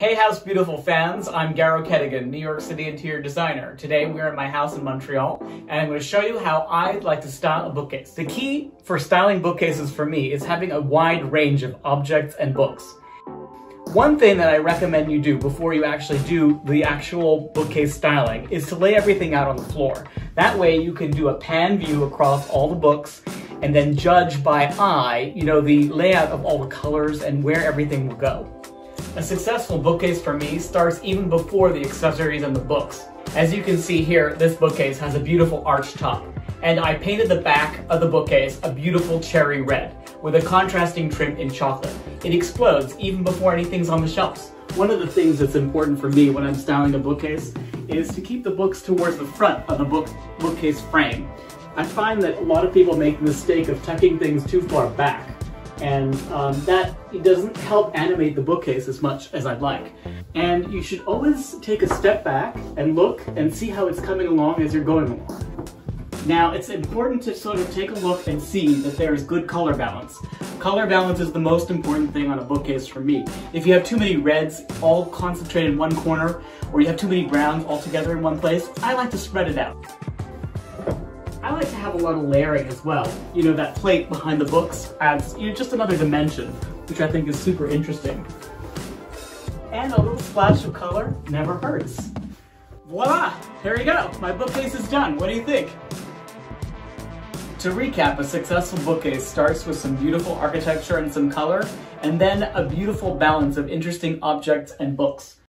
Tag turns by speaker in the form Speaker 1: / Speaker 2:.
Speaker 1: Hey House Beautiful fans, I'm Garrow Kedigian, New York City interior designer. Today we're at my house in Montreal and I'm going to show you how I like to style a bookcase. The key for styling bookcases for me is having a wide range of objects and books. One thing that I recommend you do before you actually do the actual bookcase styling is to lay everything out on the floor. That way you can do a pan view across all the books and then judge by eye, you know, the layout of all the colors and where everything will go. A successful bookcase for me starts even before the accessories and the books. As you can see here, this bookcase has a beautiful arched top, and I painted the back of the bookcase a beautiful cherry red with a contrasting trim in chocolate. It explodes even before anything's on the shelves. One of the things that's important for me when I'm styling a bookcase is to keep the books towards the front of the book bookcase frame. I find that a lot of people make the mistake of tucking things too far back and um, that doesn't help animate the bookcase as much as I'd like. And you should always take a step back and look and see how it's coming along as you're going along. Now, it's important to sort of take a look and see that there is good color balance. Color balance is the most important thing on a bookcase for me. If you have too many reds all concentrated in one corner, or you have too many browns all together in one place, I like to spread it out. I like to have a lot of layering as well. You know, that plate behind the books adds you know, just another dimension, which I think is super interesting. And a little splash of color never hurts. Voila! There you go. My bookcase is done. What do you think? To recap, a successful bookcase starts with some beautiful architecture and some color, and then a beautiful balance of interesting objects and books.